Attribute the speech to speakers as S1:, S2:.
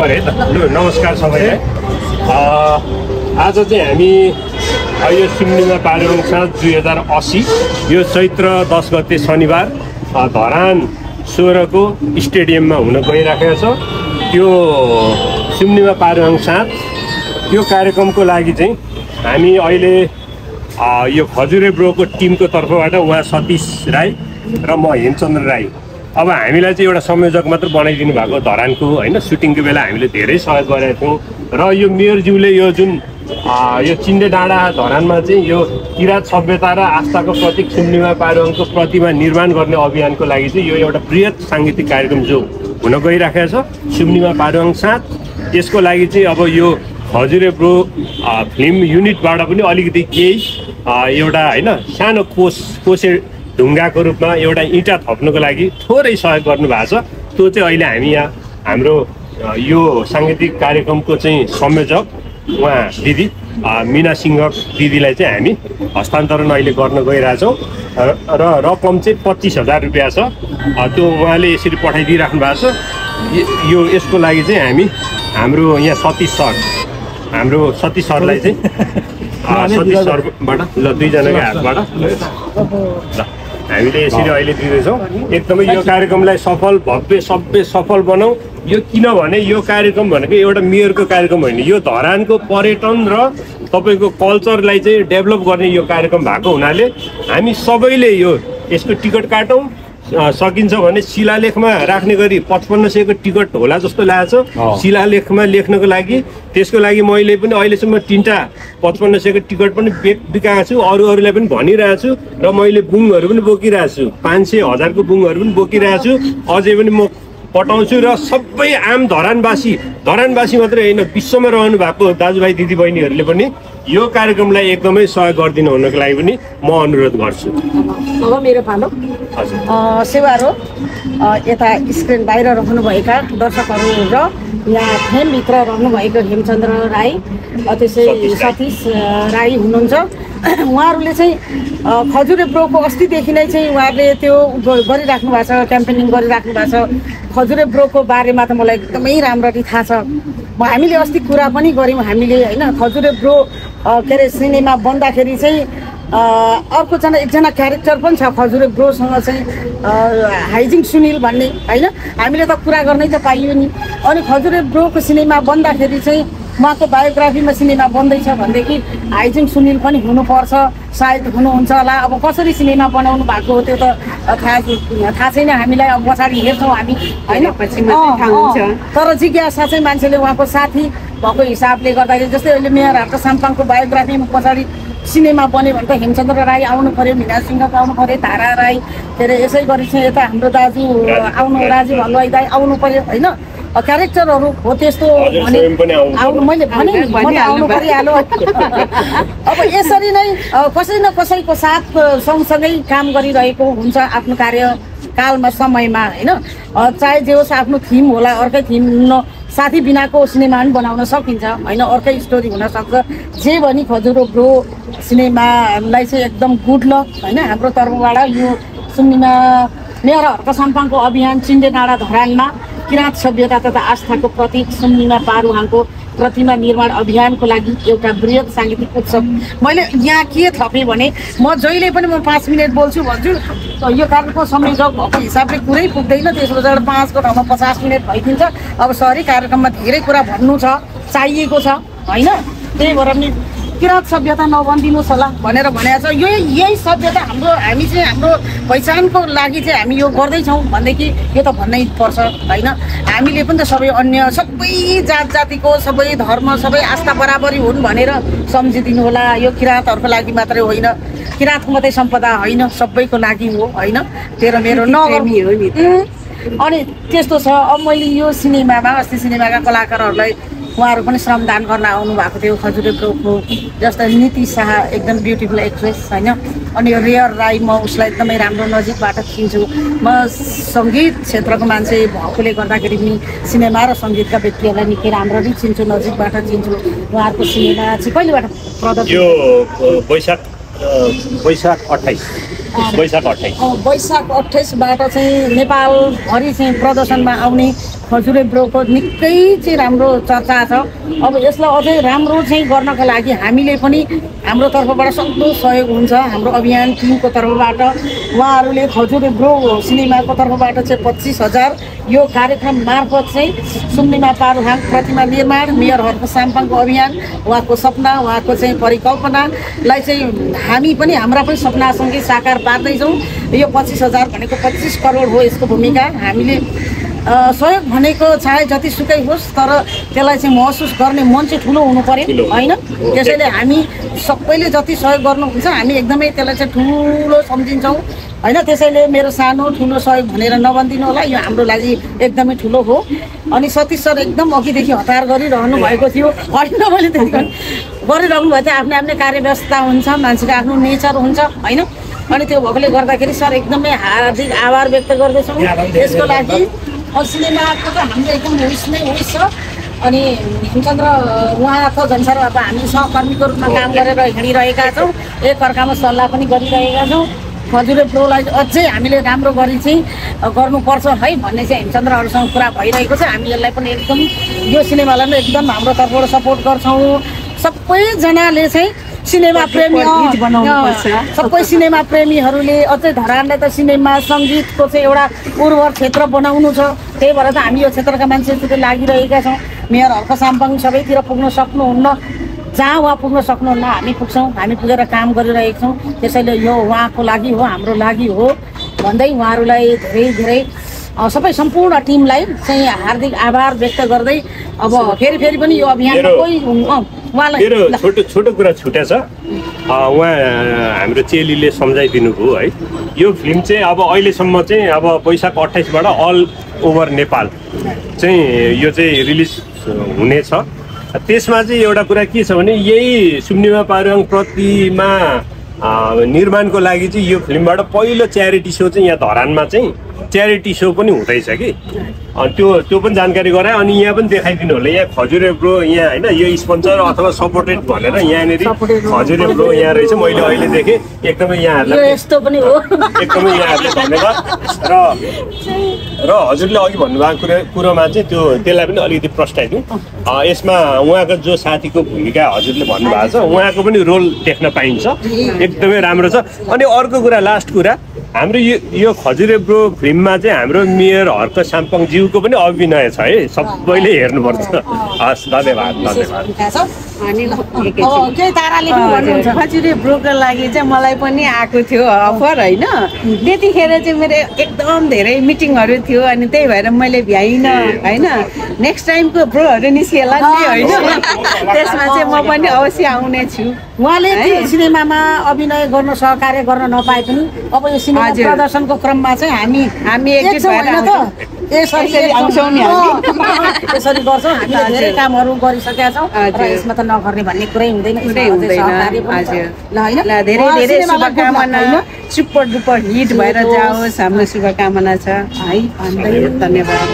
S1: नमस्कार सबैलाई। आज चाहिँ हामी यो सिमलीमा पाल्यौँ साँझ दुई हजार असी। यो चैत्र दस गते शनिबार धरान सोह्रको स्टेडियममा हुन गइराखेको छ। त्यो सिमलीमा पारुवाङ साँझ त्यो कार्यक्रमको लागि चाहिँ हामी अहिले यो खजुरे ब्रोको टिमको तर्फबाट उहाँ सतीश राई र म हेमचन्द्र राई। अब हामीलाई चाहिँ एउटा संयोजक मात्र बनाइदिनु भएको धरानको होइन सुटिङको बेला हामीले धेरै सहयोग गरेका थियौँ। र यो मेयरज्यूले यो जुन यो चिन्डे डाँडा धरानमा चाहिँ यो किराँत सभ्यता र आस्थाको प्रतीक सुम्निमा पारुवाङको प्रतिमा निर्माण गर्ने अभियानको लागि चाहिँ यो एउटा बृहत साङ्गीतिक कार्यक्रम जो हुन गइराखेको छ सुम्निमा पारुवाङ साथ। यसको लागि चाहिँ अब यो खजुरे ब्रो फिल्म युनिटबाट पनि अलिकति केही एउटा होइन सानो कोष कोसे ढुङ्गाको रूपमा एउटा इँटा थप्नुको लागि थोरै सहयोग गर्नुभएको छ। त्यो चाहिँ अहिले हामी यहाँ हाम्रो यो साङ्गीतिक कार्यक्रमको चाहिँ संयोजक उहाँ दिदी मिना सिंह दिदीलाई चाहिँ हामी हस्तान्तरण अहिले गर्न गइरहेछौँ र र रकम चाहिँ पच्चिस हजार रुपियाँ छ। त्यो उहाँले यसरी पठाइदिइराख्नु भएको छ। य- यसको लागि चाहिँ हामी हाम्रो यहाँ सतीश सर हाम्रो सतीश सरलाई चाहिँ सतीश सरबाट ल दुईजनाकै हातबाट। ल। हामीले यसरी अहिले दिँदैछौँ। एकदमै यो कार्यक्रमलाई सफल भव्य सभ्य सफल बनाऊ। यो किनभने यो कार्यक्रम भनेको एउटा मेयरको कार्यक्रम होइन। यो धरानको पर्यटन र तपाईँको कल्चरलाई चाहिँ डेभलप गर्ने यो कार्यक्रम भएको हुनाले हामी सबैले यो यसको टिकट काटौँ। सकिन्छ भने शिलालेखमा राख्ने गरी पचपन्न सयको टिकट होला जस्तो लागेको छ। शिलालेखमा लेख्नको लागि त्यसको लागि मैले पनि अहिलेसम्म तिनवटा पचपन्न सयको टिकट पनि बे बिकाएको छु। अरू अरूलाई पनि भनिरहेको छु र मैले बुङहरू पनि बोकिरहेको छु। पाँच सय हजारको बुङहरू पनि बोकिरहेको छु। अझै पनि म पठाउँछु र सबै आम धरानवासी धरानवासी मात्रै होइन विश्वमा रहनु भएको दाजुभाइ दिदीबहिनीहरूले पनि यो कार्यक्रमलाई एकदमै सहयोग गरिदिनु हुनको लागि पनि म अनुरोध गर्छु।
S2: अब मेरो पालो। सेवारो यता स्क्रिन बाहिर रहनुभएका दर्शकहरू र यहाँ फ्रेमभित्र रहनुभएको हेमचन्द्र राई त्यसै
S1: सतीश राई।
S2: हुनुहुन्छ। उहाँहरूले चाहिँ खजुरे ब्रोको अस्तिदेखि नै चाहिँ उहाँहरूले त्यो गरिराख्नु भएको छ क्याम्पेनिङ गरिराख्नु भएको छ। खजुरे ब्रोको बारेमा त मलाई एकदमै राम्ररी थाहा छ। म हामीले अस्ति कुरा पनि गऱ्यौँ हामीले होइन खजुरे ब्रो के अरे सिनेमा बन्दाखेरि चाहिँ अर्कोजना एकजना क्यारेक्टर पनि छ खजुरे ब्रोसँग चाहिँ हाइजिङ सुनिल भन्ने होइन? हामीले त कुरा गर्नै त पाइयो नि। अनि खजुरे ब्रोको सिनेमा बन्दाखेरि चाहिँ उहाँको बायोग्राफीमा सिनेमा बन्दैछ भनेदेखि हाइजिङ सुनिल पनि हुनुपर्छ सायद हुनुहुन्छ होला। अब कसरी सिनेमा बनाउनु भएको हो त्यो त थाहा थाहा छैन हामीलाई। अब पछाडि हेर्छौँ हामी होइन। तर जिज्ञासा चाहिँ मान्छेले उहाँको साथी भएको हिसाबले गर्दाखेरि जस्तै अहिले मेयरहरूको साम्पाङको बायोग्राफीमा पछाडि सिनेमा बन्यो भने त हेमचन्द्र राई आउनु पर्यो मिना सिंहको आउनु पर्यो तारा राई के अरे यसै गरी चाहिँ यता हाम्रो दाजु आउनु राजीव हलवाई दाई आउनु पर्यो होइन? क्यारेक्टरहरू हो त्यस्तो
S1: आउनु
S2: मैले भने नि, म त आउनु परिहाल्यो। अब यसरी नै कसै न कसैको साथ सँगसँगै काम गरिरहेको हुन्छ आफ्नो कार्यकालमा समयमा होइन? अ, चाहे जे होस् आफ्नो थिम होला अर्कै थिम न साथी बिनाको सिनेमा पनि बनाउन सकिन्छ। होइन अर्कै स्टोरी हुनसक्छ जे भनी खजुरो ब्रो सिनेमालाई चाहिँ एकदम गुड लक होइन हाम्रो तर्फबाट यो सिनेमा मेयरहरूको सम्पाङको अभियान चिन्डे डाँडा धरानमा किराँत सभ्यता तथा आस्थाको प्रतीक सुन्निमा पारुहाङको प्रतिमा निर्माण अभियानको लागि एउटा बृहत साङ्गीतिक उत्सव। मैले यहाँ के थपेँ भने म जहिले पनि म पाँच मिनट बोल्छु भन्छु यो कार्यक्रमको संयोजक भएको हिसाबले कुरै पुग्दैन त्यसको जग्गा पाँचको ठाउँमा पचास मिनट भइदिन्छ। अब सरी कार्यक्रममा धेरै कुरा भन्नु छ चाहिएको छ होइन? त्यही भएर नि किराँत सभ्यता नभनिदिनुहोस् होला भनेर भनेको छ। यो यही सभ्यता हाम्रो हामी चाहिँ हाम्रो पहिचानको लागि चाहिँ हामी यो गर्दैछौँ भनेदेखि यो त भन्नै पर्छ होइन? हामीले पनि त सबै अन्य सबै जात जातिको सबै धर्म सबै आस्था बराबरी हुन् भनेर सम्झिदिनु होला। यो किराँतहरूको लागि मात्रै होइन। किराँतको मात्रै सम्पदा होइन सबैको लागि हो होइन? तेरो मेरो
S3: प्रेमी हो नि
S2: अनि त्यस्तो छ। अब मैले यो सिनेमामा अस्ति सिनेमाका कलाकारहरूलाई उहाँहरू पनि श्रमदान गर्न आउनु भएको थियो खजुरे ब्रोको जस्तै नीति शाह एकदम ब्युटिफुल एक्ट्रेस होइन? अनि यो रेयर राई म उसलाई एकदमै राम्रो नजिकबाट चिन्छु म सङ्गीत क्षेत्रको मान्छे भएकोले गर्दाखेरि पनि सिनेमा र सङ्गीतका व्यक्तिहरूलाई निकै राम्ररी चिन्छु नजिकबाट चिन्छु। उहाँहरूको सिनेमा चाहिँ कहिलेबाट प्रदर्शन
S1: यो वैशाख वैशाख अठाइस वैशाख अठाइस
S2: वैशाख अठाइसबाट चाहिँ नेपालभरि चाहिँ प्रदर्शनमा आउने। खजुरे ब्रोको निकै चाहिँ राम्रो चर्चा छ। अब यसलाई अझै राम्रो चाहिँ गर्नको लागि हामीले पनि हाम्रो तर्फबाट सक्दो सहयोग हुन्छ। हाम्रो अभियान टिमको तर्फबाट। उहाँहरूले खजुरे ब्रो सिनेमाको तर्फबाट चाहिँ पच्चिस हजार। यो कार्यक्रम मार्फत चाहिँ सुम्निमा पारुहाङ प्रतिमा निर्माण मेयरहरूको साम्पाङको अभियान उहाँको सपना उहाँको चाहिँ परिकल्पनालाई चाहिँ हामी पनि हाम्रा पनि सपनासँगै साकार पार्दैछौँ। यो पच्चिस हजार भनेको पच्चिस करोड हो यसको भूमिका। हामीले सहयोग भनेको चाहे जतिसुकै होस् तर त्यसलाई चाहिँ महसुस गर्ने मन चाहिँ ठुलो हुनु। पर्यो होइन? त्यसैले हामी सबैले जति सहयोग गर्नुहुन्छ हामी एकदमै त्यसलाई चाहिँ ठुलो सम्झिन्छौँ। होइन? त्यसैले मेरो सानो ठुलो सहयोग भनेर नभनिदिनु होला। यो हाम्रो लागि एकदमै ठुलो हो। अनि सतीश सर एकदम अघिदेखि हतार गरिरहनु भएको थियो। होइन मैले त्यति गरिरहनु भएको थियो आफ्नै आफ्नै कार्यव्यस्तता हुन्छ मान्छेको आफ्नो नेचर हुन्छ होइन? अनि त्यो भएकोले गर्दाखेरि सर एकदमै हार्दिक आभार व्यक्त गर्दछौँ। यसको लागि सिनेमाको त हाम्रो एकदम विस नै विस छ। अनि हेमचन्द्र उहाँ त झन् साह्रो अब हामी सहकर्मीको रूपमा काम गरेर हिँडिरहेका छौँ। एकअर्कामा सल्लाह पनि गरिरहेका छौँ। खजुरे प्रोलाई अझै हामीले राम्रो गरी चाहिँ गर्नुपर्छ है भन्ने चाहिँ हेमचन्द्रहरूसँग कुरा भइरहेको छ। हामी यसलाई पनि एकदम यो सिनेमालाई पनि एकदम हाम्रो तर्फबाट सपोर्ट गर्छौँ। सबैजनाले चाहिँ सिनेमा प्रेमी सबै सिनेमा प्रेमीहरूले अझै धरानलाई त सिनेमा सङ्गीतको चाहिँ एउटा उर्वर क्षेत्र बनाउनु छ। त्यही भएर त हामी यो क्षेत्रका मान्छेतिर लागिरहेका छौँ। मेयरहरूको साम्पाङ सबैतिर पुग्न सक्नुहुन्न। जहाँ उहाँ पुग्न सक्नुहुन्न हामी पुग्छौँ। हामी पुगेर काम गरिरहेका छौँ। त्यसैले यो उहाँको लागि हो हाम्रो लागि हो। भन्दै उहाँहरूलाई धेरै धेरै सबै सम्पूर्ण टिमलाई चाहिँ हार्दिक आभार व्यक्त गर्दै अब फेरि फेरि पनि यो अभियानमा
S1: मेरो-
S2: कोही
S1: मेरो। छोटो छोटो कुरा छुट्या छ। उहाँ हाम्रो चेलीले सम्झाइदिनु भयो है। यो फिल्म चाहिँ अब अहिलेसम्म चाहिँ अब वैशाख अट्ठाइसबाट अल ओभर नेपाल चाहिँ यो चाहिँ रिलिज हुनेछ त्यसमा चाहिँ एउटा कुरा के छ भने यही सुम्निमा पारुङ प्रतिमा निर्माणको लागि चाहिँ यो फिल्मबाट पहिलो च्यारिटी सो चाहिँ यहाँ धरानमा चाहिँ च्यारिटी सो पनि हुँदैछ कि? त्यो त्यो पनि जानकारी गरायो अनि यहाँ पनि देखाइदिनु होला। यहाँ खजुरे ब्रो यहाँ होइन यो स्पोन्सर अथवा सपोर्टेड भनेर यहाँनिर। खजुरे ब्रो यहाँ रहेछ। मैले अहिले देखेँ एकदमै
S2: यो
S1: यहाँहरूलाई
S2: यस्तो पनि हो।
S1: एकदमै यहाँहरूले धन्यवाद। र र हजुरले अघि भन्नुभएको कुरा कुरोमा चाहिँ त्यो त्यसलाई पनि अलिकति प्रस्ताइदिउँ। यसमा उहाँको जो साथीको भूमिका हजुरले भन्नुभएको छ उहाँको पनि रोल देख्न पाइन्छ। एकदमै राम्रो छ। अनि अर्को कुरा लास्ट कुरा हाम्रो यो यो खजुरे ब्रो फिल्ममा चाहिँ हाम्रो मेयर हर्क साम्पङ ज्यूको पनि अभिनय छ है सबैले हेर्नुपर्छ। हस् धन्यवाद धन्यवाद।
S2: केही ताराले पनि भन्नुहुन्छ?
S3: ब्रोको लागि चाहिँ मलाई पनि आएको थियो अफर होइन? त्यतिखेर चाहिँ मेरो एकदम धेरै मिटिङहरू थियो अनि त्यही भएर मैले भ्याइनँ होइन? नेक्स्ट टाइमको ब्रोहरू निस्किएला नि होइन? त्यसमा चाहिँ म पनि अवश्य आउने छु।
S2: उहाँले सिनेमामा अभिनय गर्न सहकार्य गर्न नपाए पनि अब यो सिनेमा। प्रदर्शनको क्रममा चाहिँ हामी
S3: हामी एकजुट
S2: यसरी
S3: यसरी आउँछौँ नि
S2: यसरी गर्छौँ। हामीले। धेरै कामहरू गरिसकेका छौँ र। यसमा त नगर्ने भन्ने कुरै हुँदैन।
S3: धेरै धेरै शुभकामना? सुपर डुपर हिट भएर। जाओस्। हाम्रो शुभकामना छ। है भन्दै धन्यवाद।